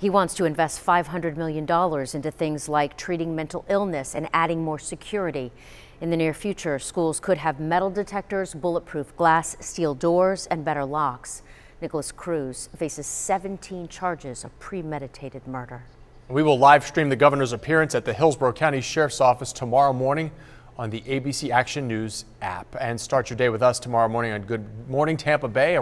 He wants to invest $500 million into things like treating mental illness and adding more security. In the near future, schools could have metal detectors, bulletproof glass, steel doors, and better locks. Nicholas Cruz faces 17 charges of premeditated murder. We will live stream the governor's appearance at the Hillsborough County Sheriff's Office tomorrow morning on the ABC Action News app. And start your day with us tomorrow morning on Good Morning Tampa Bay.